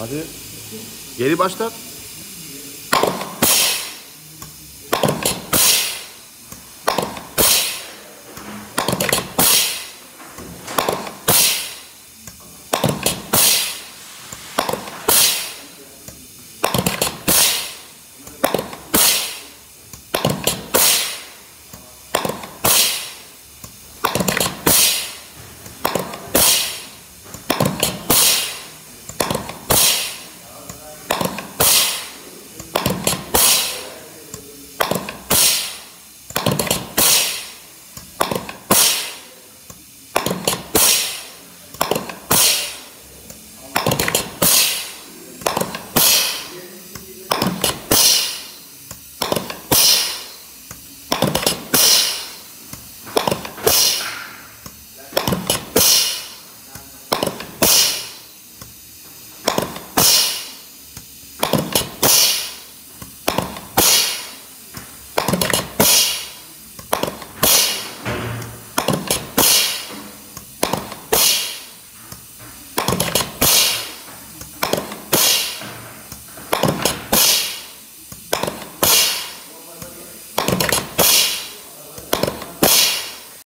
Hadi. Geri başlat.